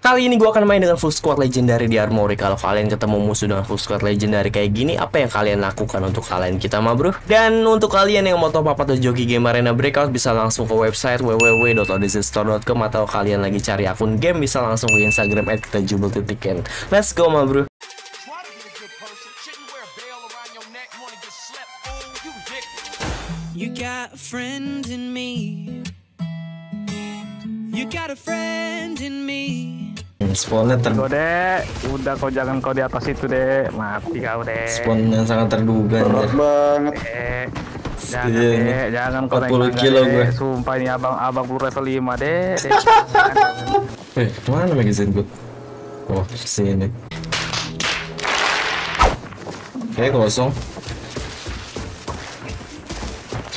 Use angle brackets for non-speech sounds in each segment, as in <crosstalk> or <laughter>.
Kali ini gue akan main dengan full squad legendary di Armory. Kalau kalian ketemu musuh dengan full squad legendary kayak gini Apa yang kalian lakukan untuk kalian kita mah bro? Dan untuk kalian yang mau top up atau joki game arena breakout Bisa langsung ke website www.odysseystore.com Atau kalian lagi cari akun game Bisa langsung ke Instagram at kita Let's go mah bro. Spawnnya ter Kau dek, udah kau jangan kau di atas itu dek, mati kau dek. spawn yang sangat terduga anjir. banget Dek. Jangan Iya, dek, jangan kau 40 naik tangga, kilo gua. Sumpah ini abang abang peluru level 5 dek. dek. Eh, ke mana magazine gue? Oh, sini. Oke, kosong.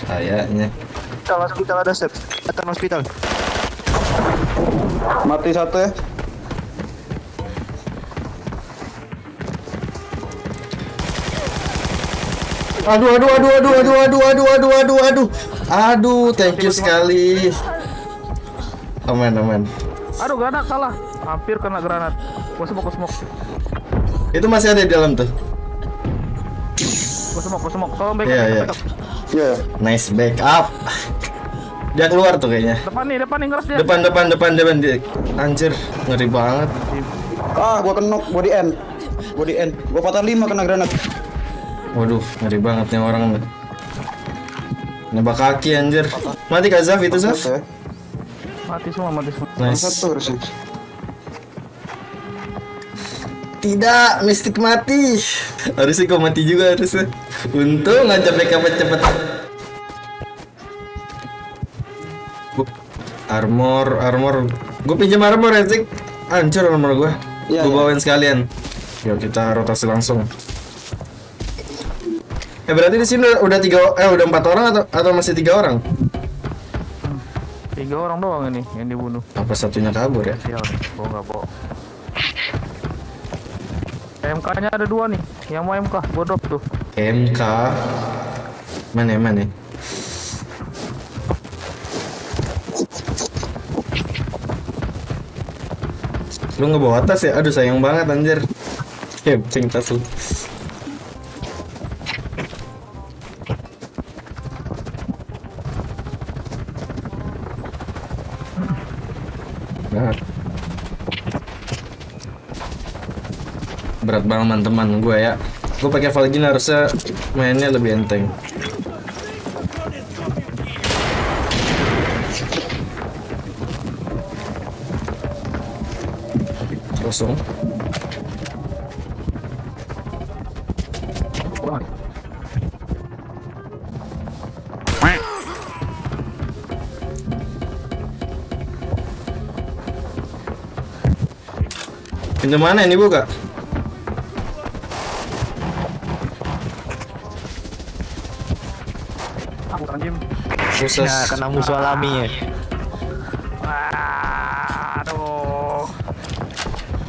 Kayaknya. kita masuk kita ada step atas hospital mati satu ya Aduh, aduh, aduh, aduh, aduh, aduh, aduh, aduh, aduh, aduh. Aduh, thank you sekali. Aman, aman. Aduh granat salah, hampir kena granat. Gua semok, gua semok, Itu masih ada di dalam tuh. gua semok, gua semok. Tolong backup, Iya, iya. backup. ya Nice backup. Dia keluar tuh kayaknya. Depan nih, depan nih ngeres dia. Depan, depan, depan, depan. Dia. Anjir, ngeri banget. ah gua kena body end body end gua patah lima kena granat Waduh, ngeri banget nih orang nih. Nembak kaki anjir. Mati Kak Zaf itu Zaf? Ya. Mati semua, mati semua. Nice. satu harusnya Tidak, mistik mati. Harusnya kau mati juga harusnya. Untung aja backup cepet. Bu- Armor, armor. Gue pinjam armor ya, Zik. Hancur armor gue. Iya, gue iya. bawain sekalian. Yuk kita rotasi langsung. Eh berarti di sini udah tiga, eh udah empat orang atau atau masih tiga orang? Tiga orang doang ini yang dibunuh. Apa satunya kabur ya? Sial, gua nggak bohong. MK-nya ada dua nih, yang mau MK, gua drop tuh. MK mana mana? Lu nggak bawa tas ya? Aduh sayang banget anjir. Camping tas lu. Berat banget teman gue ya. Gue pakai Valgin harusnya mainnya lebih enteng. Kosong. Pintu mana ini buka? Khusus. Ya, kena musuh alami ya. Aduh.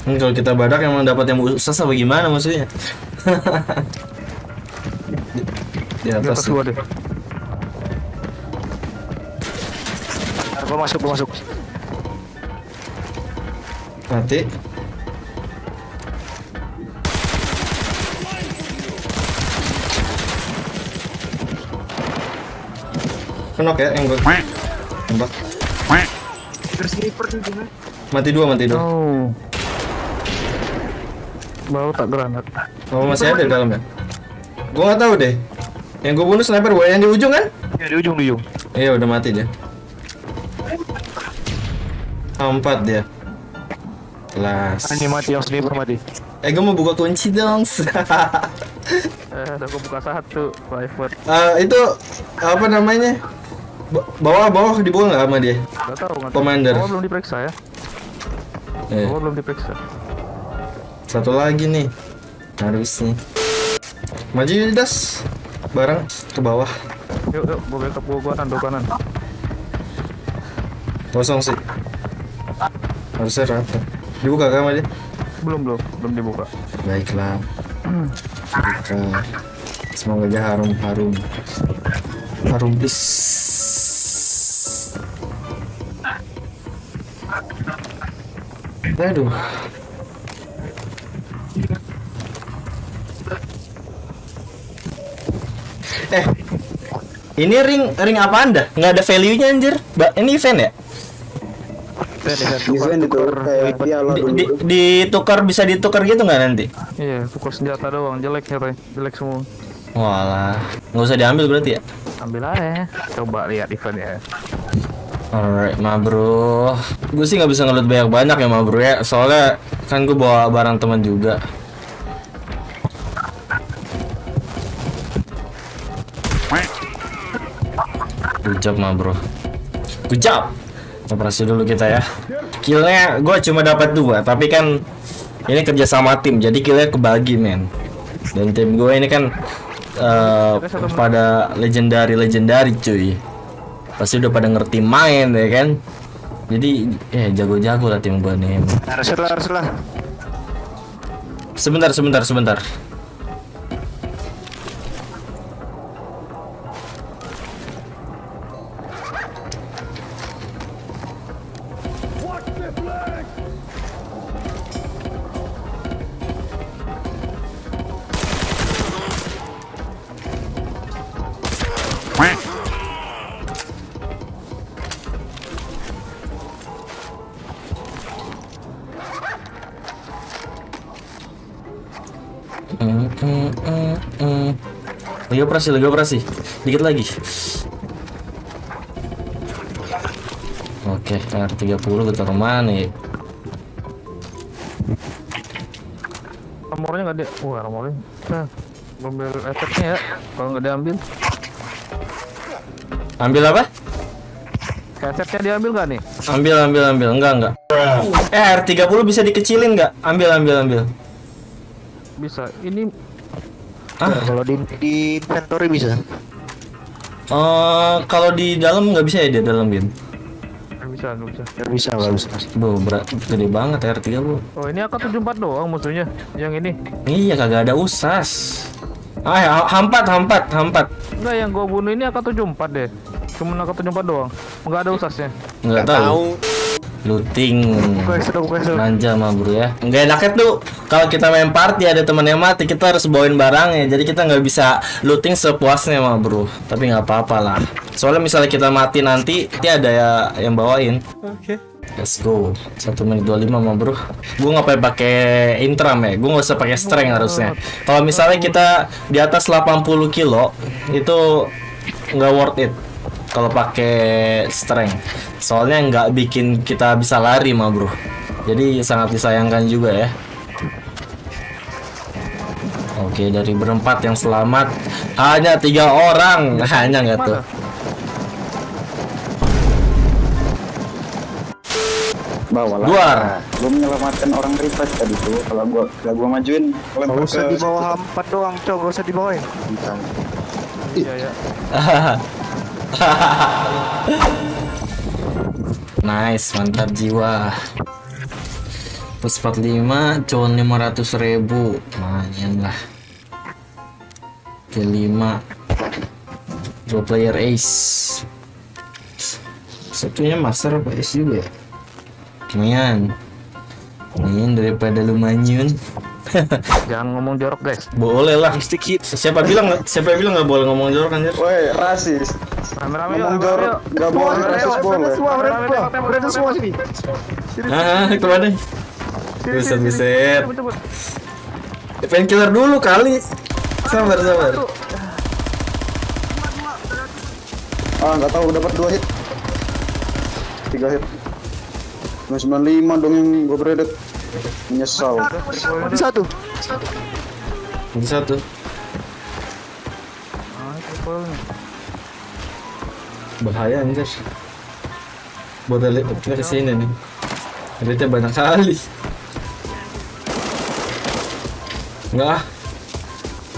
Hmm, kalau kita badak emang dapat yang khusus apa gimana maksudnya? di, <laughs> di Di atas atas gua deh. Gua masuk, gua masuk. mati. Kenok ya yang gue tembak. Mati dua, mati dua. Oh. Baru tak granat. Oh masih ada di dalam ya? Gue nggak tahu deh. Yang gue bunuh sniper gue yang di ujung kan? Ya di ujung di ujung. Iya udah mati dia. Empat dia. Kelas. Ini mati yang sniper mati. Eh gue mau buka kunci dong. <laughs> Eh, udah gua buka satu private. Eh, itu apa namanya? Ba- Bawah bawah dibuka nggak sama dia? Gak tahu. Commander. Gua belum diperiksa ya. Eh, Gua belum diperiksa. satu lagi nih. Harusnya. Maju das. Bareng ke bawah. Yuk, yuk, gua backup gua kanan, gua kanan. Kosong sih. Harusnya rata. Dibuka kan dia? Belum, belum, belum dibuka. Baiklah. Buka. Semoga aja harum harum. Harum bis. Aduh. Eh, ini ring ring apa anda? Nggak ada value-nya anjir. Ba ini event ya? Event, event. Event itu kayak piala Di, dulu. di, ditukar bisa ditukar gitu nggak nanti? Iya, tukar senjata doang, jelek ya, Roy. Jelek semua. Walah, nggak usah diambil berarti ya? Ambil aja. Coba lihat eventnya. Alright, ma bro. Gue sih nggak bisa ngelut banyak banyak ya ma bro ya. Soalnya kan gue bawa barang teman juga. Job ma bro. Job. Operasi dulu kita ya. Killnya gue cuma dapat dua, tapi kan ini kerja sama tim, jadi killnya kebagi men. Dan tim gue ini kan eh, pada legendary legendary cuy pasti udah pada ngerti main ya kan? Jadi ya jago-jago lah tim gua nih Harus lah, harus lah. sebentar sebentar sebentar. Mm, lagi operasi lagi operasi dikit lagi oke R30 kita ke mana ya Armornya nggak ada. Wah, armornya. Nah, ambil efeknya ya. Kalau nggak diambil, ambil apa efeknya diambil nggak nih? ambil ambil ambil enggak enggak eh R30 bisa dikecilin nggak ambil ambil ambil Bisa. Ini ah Kalau di, di inventory bisa. eh, kalau di dalam nggak bisa ya di dalam bin nggak bisa, nggak bisa. Nggak bisa, nggak bisa. Bu, berat gede banget R30 Oh, ini AK-74 doang musuhnya. Yang ini. Iya kagak ada usas. Ah, ya, hampat, hampat, hampat. Enggak, yang gua bunuh ini AK-74 deh. Cuma AK-74 doang. Nggak ada usasnya. Nggak tahu. Looting. Manja mah bro ya. Nggak enaknya tuh kalau kita main party ada teman yang mati kita harus bawain barangnya. Jadi kita nggak bisa looting sepuasnya mah bro. Tapi nggak apa-apa lah. Soalnya misalnya kita mati nanti, nanti ada ya yang bawain. Oke. Let's go. 1 menit 25 mah bro. Gue nggak pakai pakai intram ya. Gue nggak usah pakai strength harusnya. Kalau misalnya kita di atas 80 kilo itu nggak worth it kalau pakai strength. Soalnya nggak bikin kita bisa lari mah bro. Jadi sangat disayangkan juga ya. Oke dari berempat yang selamat hanya tiga orang <laughs> hanya nggak tuh. Bawa. Luar. Gua menyelamatkan orang revive tadi tuh. Kalau gua kalau gua majuin Nggak usah ke di bawah empat doang, cok. Nggak usah di bawah. Bentar. Iya, ya. <laughs> <laughs> nice mantap jiwa. Plus 45 cuan 500 ribu lumayan lah. Ke 5 Dua player ace Satunya master apa ace juga ya? Lumayan Lumayan daripada lu manyun <laughs> Jangan ngomong jorok, guys. Boleh lah. Siapa bilang siapa bilang nggak boleh ngomong jorok anjir? Woi, rasis. Rame-rame yuk, rame-rame boleh rasis boleh. Rame-rame semua sini. Ah, ke mana? Buset, buset. Cepet, cepet. Painkiller dulu kali. Sabar, sabar. Ah, nggak tahu dapat dua hit. Tiga hit. 95 dong yang gua beredek. Menyesal. Di satu. Ini satu. Ah. Bahaya anjir. Buat lihat kita ke sini nih. Duitnya banyak kali. Enggak ah.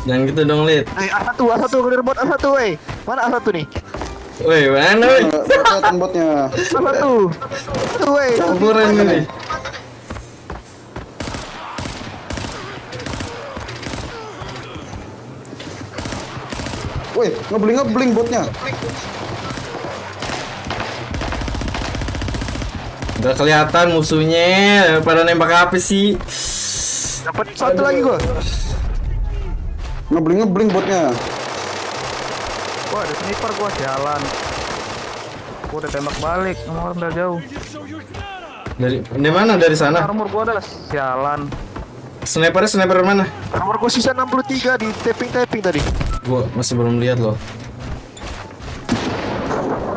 Jangan gitu dong, Lid. Eh, A1, A1, clear bot A1, wey. Mana A1 nih? Woi, mana woi? Nggak kelihatan botnya. A1. Tuh, wey. Campuran ini. Woi, ngebling ngebling botnya. Udah kelihatan musuhnya pada nembak apa sih? Dapat satu lagi gua. Ngebling ngebling botnya. Wah, ada sniper gua jalan. Gua udah tembak balik, nomor udah jauh. Dari dari mana? Dari sana. Armor gua udah jalan. Snipernya sniper mana? Nomor gua sisa 63 di tapping-tapping tadi. Gua masih belum lihat loh.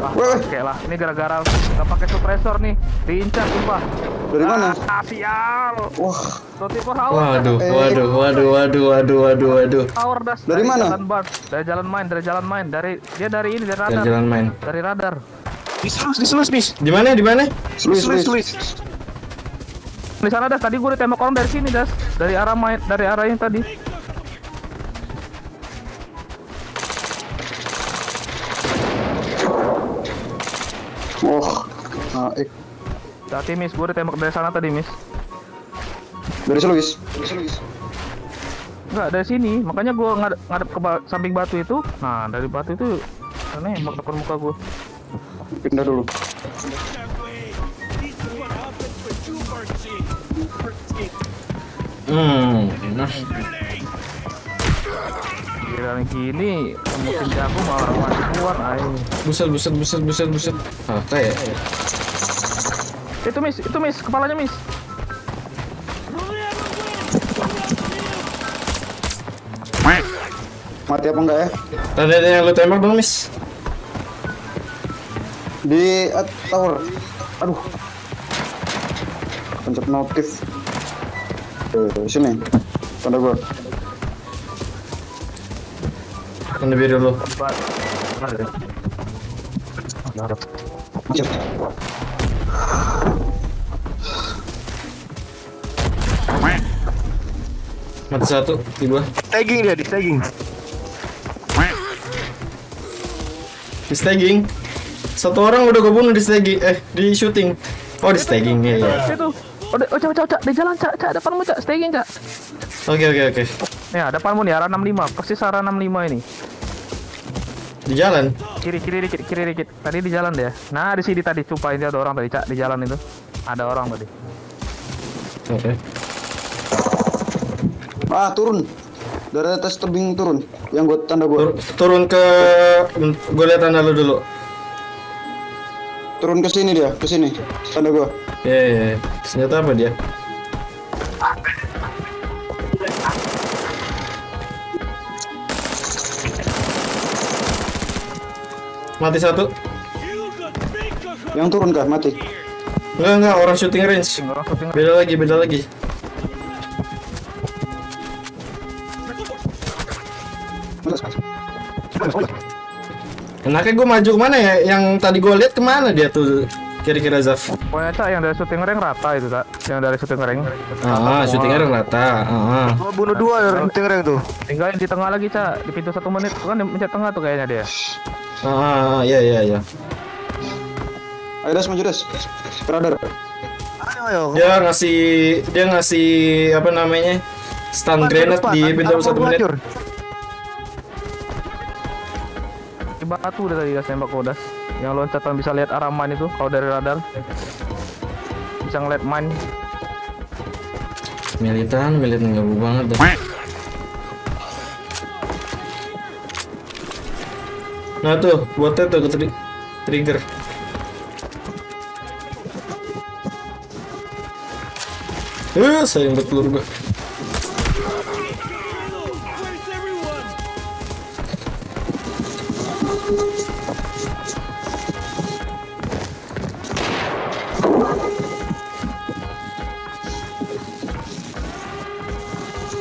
Ah, Weh. Oke lah, ini gara-gara nggak pakai suppressor nih. Diincar sumpah. Dari mana? Ah, sial. Wah, tipe power. Waduh, Eh. waduh, waduh, waduh, waduh, waduh, waduh. Power das. Dari mana? Jalan bar. Dari jalan main, dari jalan main, dari dia dari ini dari radar. jalan main. Dari radar. Diselus, diselus, Miss. Di mana? Di mana? Luis. Luis. Di sana das. Tadi gue ditembak orang dari sini das. Dari arah main, dari arah yang tadi. Wah, nah, eh, Tadi miss, gue ditembak dari sana tadi miss. dari Luis. Dari Luis. Enggak dari sini, makanya gue ngadep, ngadep ke ba- samping batu itu. Nah dari batu itu aneh nembak depan muka gue. Pindah dulu. Hmm, nah. Gila gini, musim jago malah masih keluar. Ayo. Buset, buset, buset, buset, buset. Ah, kayak. Itu miss, itu miss, kepalanya miss. Mati apa enggak ya? Tadi ada yang lu tembak dong, Miss. Di at tower. Aduh. Pencet notif. Eh, sini. Tanda gua. Lu. Ba- Ada. Siap. Mati satu, tiba. Tagging dia, di tagging. Di staging. Satu orang udah gue bunuh di staging. Eh, di shooting. Oh, di staging ya. ya. Itu. Oh, de- oh, cak, cak, cak, di jalan, cak, cak, depanmu, cak, staging, cak. Oke, oke, oke. Ya, depanmu nih, arah 65, persis arah 65 ini. Di jalan. Kiri, kiri dikit, kiri dikit. Tadi di jalan dia. Nah, di sini tadi, sumpah ini ada orang tadi, cak, di jalan itu. Ada orang tadi. Oke. Ah, turun. Dari atas tebing turun. Yang gua tanda gua. Tur- turun ke gue lihat tanda lu dulu. Turun ke sini dia, ke sini. Tanda gua. Ya, ya, ya. Senjata apa dia? Mati satu. Yang turun kah? Mati. Enggak, enggak, orang shooting range. Beda lagi, beda lagi. Enaknya gue maju ke mana ya? Yang tadi gue lihat ke mana dia tuh? Kira-kira Zaf. Pokoknya cak yang dari syuting rank rata itu cak. Yang dari syuting rank. Ah, shooting range rata. Ah, Gua bunuh dua dari shooting rank tuh. Tinggal yang di tengah lagi cak. Di pintu satu menit. Kan di mencet tengah tuh kayaknya dia. Ah, iya, iya, iya. Ayo das maju das. Radar. Ayo, ayo. Dia ngasih, dia ngasih apa namanya? Stun Depan, grenade depan. di pintu armor satu gua menit. hancur. Di batu udah tadi das nembak kodas. Yang loncatan bisa lihat arah mine itu kalau dari radar. Bisa ngeliat mine. Militan, militan gabung banget dah. Nah tuh, buatnya tuh ke tri- trigger. Eh, sayang buat peluru gua.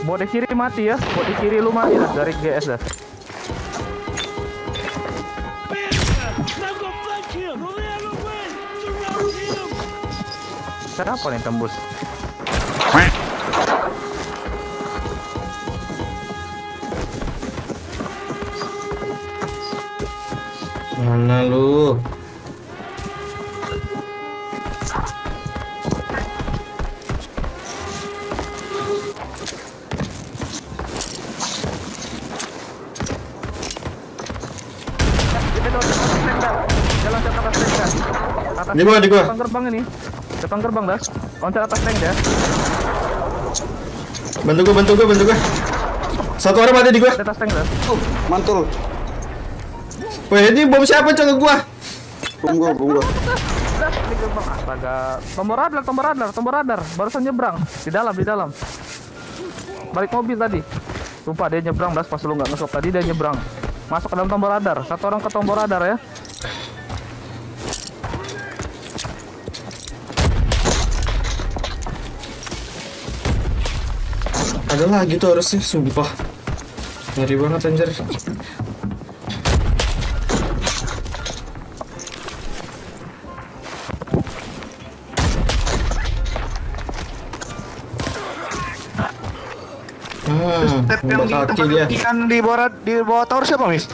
Buat di kiri mati ya. Buat di kiri lu mati dah dari GS dah. Siapa nih tembus? Mana lu? Di gua, di gua. Gerbang ini. Depan gerbang dah. Loncat atas tank dia. Bantu gue, bantu gue, bantu gue. Satu orang mati di gue. Atas tank dah. Mantul. Wah ini bom siapa cok? Bom gua, bom gua. Dah, di gerbang. Astaga. Tombol radar, tombol radar, tombol radar. Barusan nyebrang. Di dalam, di dalam. Balik mobil tadi. Sumpah dia nyebrang das pas lu nggak ngesok tadi dia nyebrang. Masuk ke dalam tombol radar. Satu orang ke tombol radar ya. Ada lagi tuh harusnya, sumpah. Ngeri banget anjir. Hmm, Step yang kaki dia. ikan di bawah di bawah tower siapa, Mis?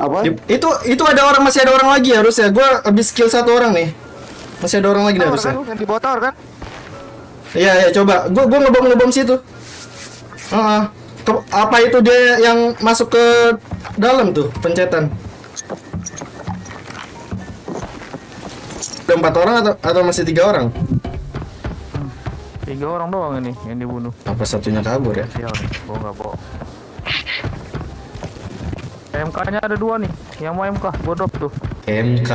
Apa? Di- Itu itu ada orang masih ada orang lagi harusnya. Gua habis kill satu orang nih. Masih ada orang lagi nih harusnya. kan? Yang di bawah tower kan? Iya, iya, coba. Gua gua ngebom ngebom situ. Heeh. Ke- apa itu dia yang masuk ke dalam tuh pencetan? Ada empat orang atau atau masih tiga orang? Tiga orang doang ini yang dibunuh. Apa satunya kabur ya? Nih, gua nggak bohong. MK-nya ada dua nih. Yang mau MK, drop tuh. MK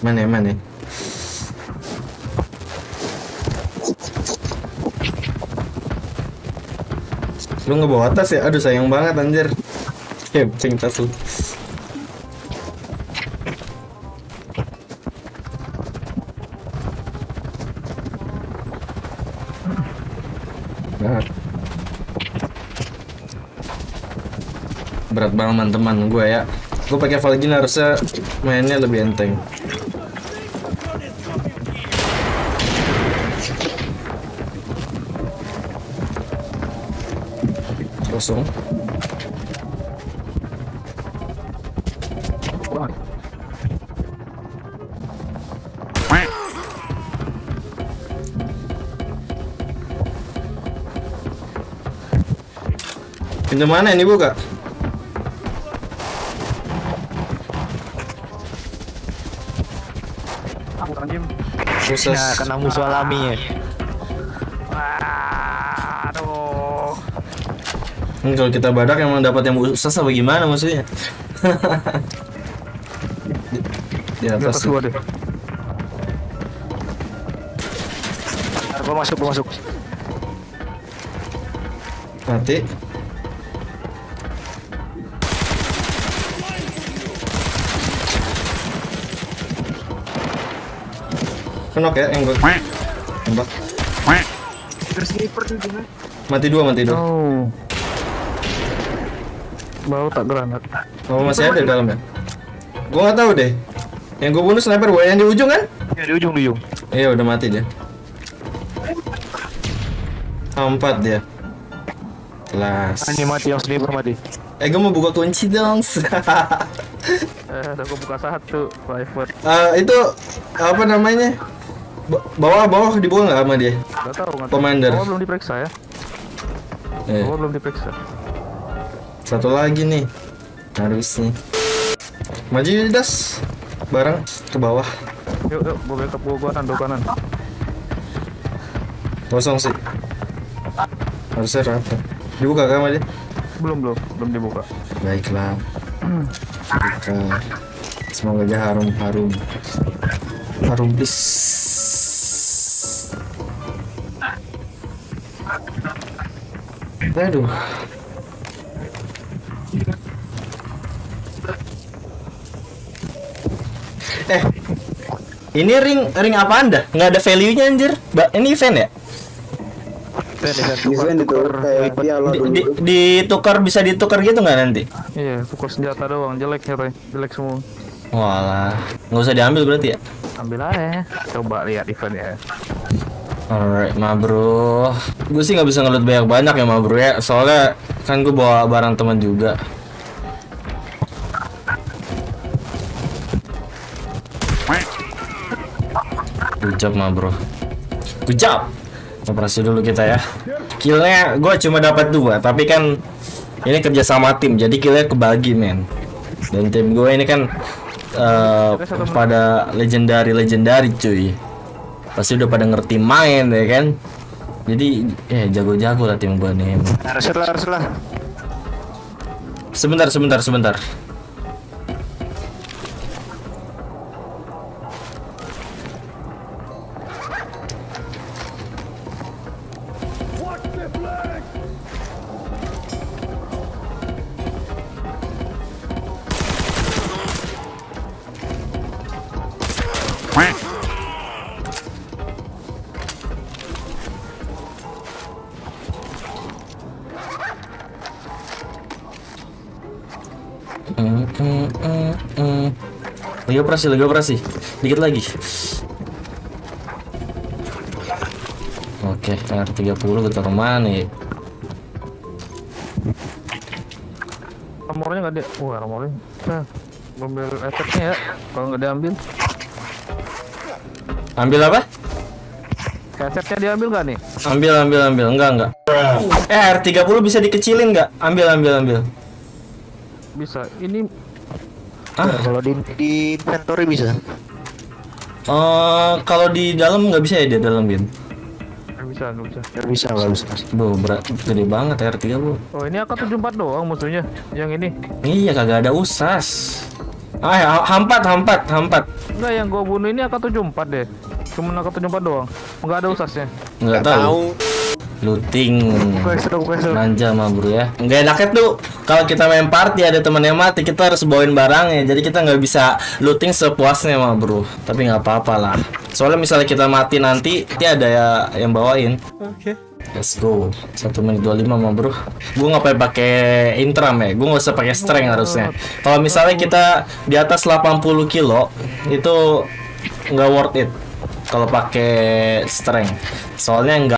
mana ya, mana? Lu ngebawa tas ya? Aduh sayang banget anjir. Camping tas lu. Berat. Banget teman-teman gue ya. Gue pakai Valgin harusnya mainnya lebih enteng. Kosong. Pintu mana ini buka? Aku kan Jim. Khusus. Ya, kena musuh alaminya. Aduh. Hmm, kalau kita badak emang dapat yang khusus apa gimana maksudnya? di, <laughs> di Di atas gua deh. Ntar gua masuk, gua masuk. mati. Kenok ya yang gue tembak. Terus sniper tuh gimana? Mati dua, mati dua. Oh. Bau tak granat. Oh, masih ada di dalam ya? Gue nggak tahu deh. Yang gue bunuh sniper gue yang di ujung kan? Ya di ujung, di ujung. Iya udah mati dia. Empat dia. Kelas. Ini mati yang sniper mati. Eh gue mau buka kunci dong. <laughs> Eh, udah gua buka satu private. Eh, itu apa namanya? Ba- Bawah bawah dibawa nggak sama dia? Gak tahu nggak tahu. Commander. Bawah belum diperiksa ya. Eh, Bawah belum diperiksa. Satu lagi nih. Harusnya. Maju yuk, das. Bareng ke bawah. Yuk, yuk, gua backup gua kanan, gua kanan. Kosong sih. Harusnya rata. Dibuka kan dia? Belum, belum, belum dibuka. Baiklah. Buka. Semoga aja harum harum. Harum bis. Aduh. Eh, ini ring ring apa anda? Nggak ada value-nya anjir. Ba ini event ya? Event, event. Event piala Di, ditukar bisa ditukar gitu nggak nanti? Iya, tukar senjata doang, jelek ya, Ray. Jelek semua. Walah, nggak usah diambil berarti ya? Ambil aja. Coba lihat eventnya. Alright, ma bro. Gue sih nggak bisa ngelut banyak banyak ya ma bro ya. Soalnya kan gue bawa barang teman juga. Good job ma bro. Good job. Operasi dulu kita ya. Killnya gue cuma dapat dua, tapi kan ini kerja sama tim, jadi killnya kebagi men. Dan tim gue ini kan eh, pada legendary legendary cuy pasti udah pada ngerti main ya kan jadi eh jago-jago lah tim gua nih. Harus lah, harus lah. sebentar sebentar sebentar mm, mm. Lagi operasi, lagi operasi. Dikit lagi. Oke, R30 kita ke mana ya? Armornya nggak ada. Wah, armornya. Nah, ambil efeknya ya. Kalau nggak diambil, Ambil apa? efeknya diambil nggak nih? Ambil, ambil, ambil. Enggak, enggak. Eh, R30 bisa dikecilin nggak? Ambil, ambil, ambil. Bisa. Ini Ah, Kalau di, di inventory bisa. eh, kalau di dalam nggak bisa ya di dalam bin. nggak bisa, nggak bisa. Nggak bisa, nggak bisa. Bu, berat, gede banget R30. Oh, ini AK74 doang musuhnya. Yang ini. Iya, kagak ada usas. Ah, ya, hampat, hampat, hampat. Enggak, yang gua bunuh ini AK74 deh. Cuma AK74 doang. Nggak ada usasnya. Nggak tahu. Looting. Manja mah bro ya. Nggak enaknya tuh Kalau kita main party ada teman yang mati Kita harus bawain barangnya Jadi kita nggak bisa looting sepuasnya mah bro. Tapi nggak apa-apa lah. Soalnya misalnya kita mati nanti Nanti ada ya yang bawain. Oke. Let's go. 1 menit 25 mah bro. Gue nggak pakai pakai intram ya. Gue nggak usah pakai strength harusnya. Kalau misalnya kita di atas 80 kilo Itu nggak worth it kalau pakai strength. Soalnya nggak